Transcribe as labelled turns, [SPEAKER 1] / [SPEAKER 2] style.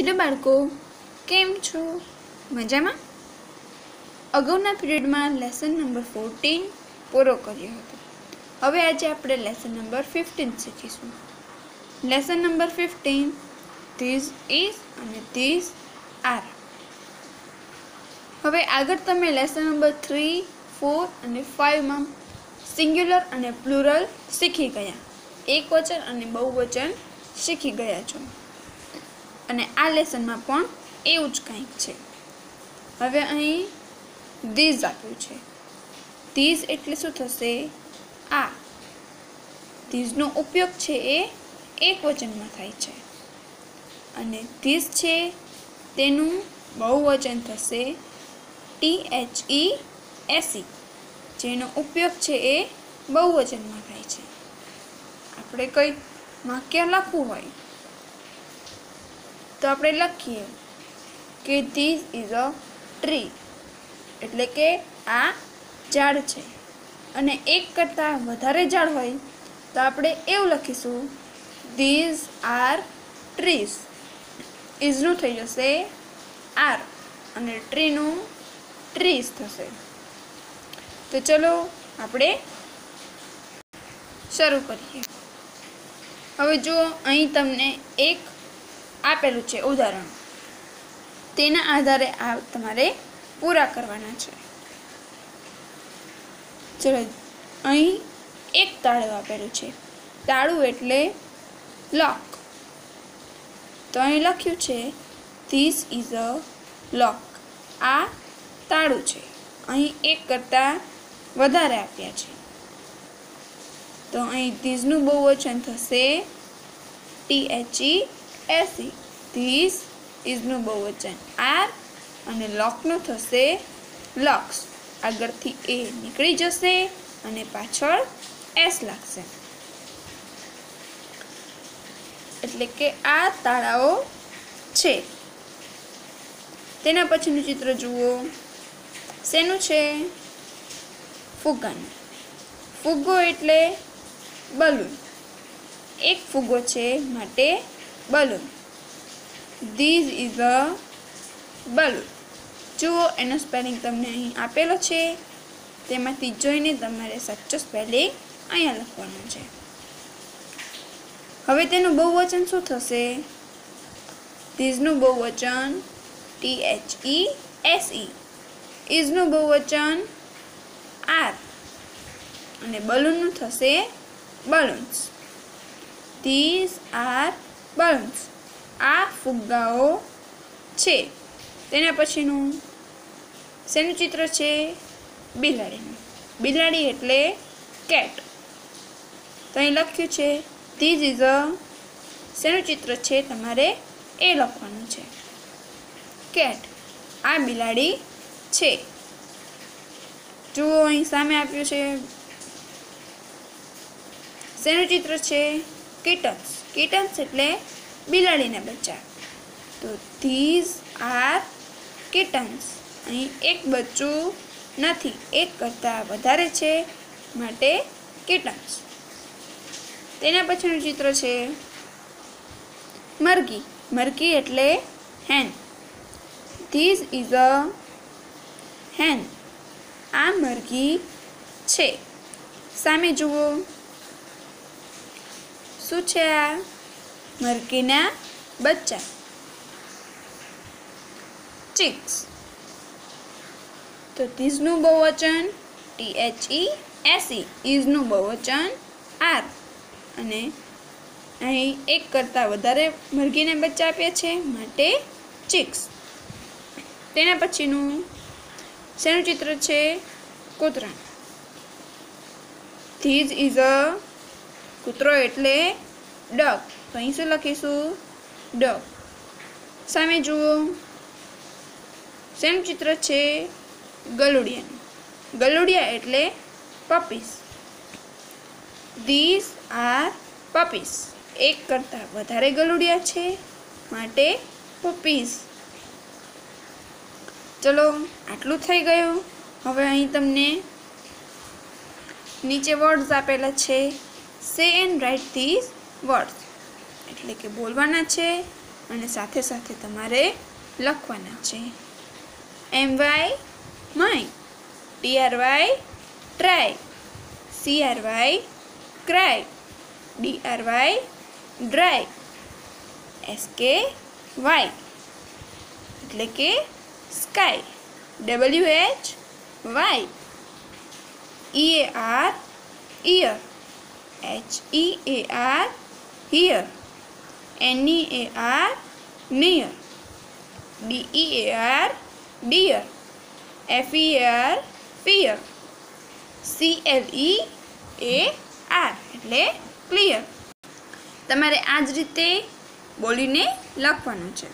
[SPEAKER 1] Hello બાળકો, કેમ છો? મજામાં? અગાઉના પીરિયડમાં લેસન નંબર ફોર્ટીન પૂરો કર્યો હતો. હવે આજે આપણે લેસન નંબર ફિફ્ટીન શીખીશું. Lesson number fifteen this is અને ધીઝ આર હવે આગળ તમે લેસન નંબર થ્રી ફોર અને ફાઇવમાં સિંગ્યુલર અને પ્લુરલ શીખી ગયા. એક વચન અને બહુવચન શીખી ગયા છો. અને આ લેસનમાં પણ એવું જ કંઈક છે. હવે અહીં ધીઝ આપ્યું છે. ધીઝ એટલે શું થશે? આ. ધીઝનો ઉપયોગ છે એ એક વચનમાં થાય છે. અને ધીઝ છે તેનું બહુવચન થશે ટી એચ ઈ એસી જેનો ઉપયોગ છે એ બહુવચનમાં થાય છે. આપણે કંઈ વાક્ય લખવું હોય તો આપણે લખીએ કે ધીસ ઇઝ અ ટ્રી એટલે કે આ ઝાડ છે. અને એક કરતાં વધારે ઝાડ હોય, તો આપણે એવું લખીશું. ધીઝ આર ટ્રીઝ ઇઝનું થઈ જશે આર અને ટ્રીનું ટ્રીઝ થશે. તો ચલો આપણે શરૂ કરીએ. હવે જુઓ, અહીં તમને એક આપેલું છે ઉદાહરણ. તેના આધારે આ તમારે પૂરા કરવાના છે. ચલો, અહીં એક તાળું આપેલું છે. તાળું એટલે લોક તો અહીં લખ્યું છે ધીસ ઇઝ અ લોક આ તાળું છે. અહીં એક કરતાં વધારે આપ્યા છે. તો અહીં ધીઝનું બહુવચન થશે T H E S E this ઇઝનું બહુવચન. આર અને લોકનું થશે લક્ષ. આગળથી એ નીકળી જશે અને પાછળ એસ લાગશે. એટલે કે આ તાળાઓ છે. તેના પછીનું ચિત્ર જુઓ. શેનું છે? ફુગ્ગાનું. ફુગ્ગો એટલે બલૂન. એક ફુગ્ગો છે માટે balloon this is a balloon જુઓ, એનો સ્પેલિંગ તમને અહીં આપેલો છે. તેમાંથી જોઈને તમારે સાચો સ્પેલિંગ અહીંયા લખવાનો છે. હવે તેનું બહુવચન શું થશે? ધીઝનું બહુવચન T H E S E ઇઝનું બહુવચન આર અને બલૂનનું થશે બલૂન્સ ધીઝ આર બલૂન્સ આ ફુગ્ગાઓ છે. તેના પછીનું શેનું ચિત્ર છે? બિલાડીનું. બિલાડી એટલે કેટ. તો અહીં લખ્યું છે ધીઝ ઇઝ અ શેનું ચિત્ર છે તમારે એ લખવાનું છે. કેટ. આ બિલાડી છે. જુઓ અહીં સામે આપ્યું છે. શેનું ચિત્ર છે? કિટન્સ. કિટન્સ એટલે બિલાડીના બચ્ચા. તો ધીઝ આર કિટન્સ અહીં એક બચ્ચું નથી, એક કરતાં વધારે છે માટે કિટન્સ તેના પછીનું ચિત્ર છે મરઘી. મરઘી એટલે હેન ધીઝ ઇઝ અ હેન આ મરઘી છે. સામે જુઓ. શું છે આ? મરઘીના બચ્ચા. ચિક્સ તો ધીઝનું બહુવચન ટી એચ ઈ એસી ઈ ઇઝનું બહુવચન આર અને અહીં એક કરતાં વધારે મરઘીને બચ્ચા આપ્યા છે માટે ચિક્સ તેના પછીનું શેનું ચિત્ર છે કૂતરા ધીઝ ઇઝ અ કૂતરો એટલે ડગ તો અહીં શું લખીશું ડગ સામે જુઓ સેમ ચિત્ર છે ગલુડિયાનું ગલુડિયા એટલે પપીસ ધીસ આર પપીસ એક કરતાં વધારે ગલુડિયા છે માટે પપીસ ચલો આટલું થઈ ગયું હવે અહીં તમને નીચે વર્ડ્સ આપેલા છે સે એન્ડ રાઇટ ધીસ વર્ડ્સ એટલે કે બોલવાના છે અને સાથે સાથે તમારે લખવાના છે. M Y my T R Y try C R Y cry D R Y dry S K Y એટલે કે sky W H Y E A R year H E A R hear N E A R near D E A R dear F E A R fear C L E A R એટલે clear તમારે આ જ રીતે બોલીને લખવાનું છે.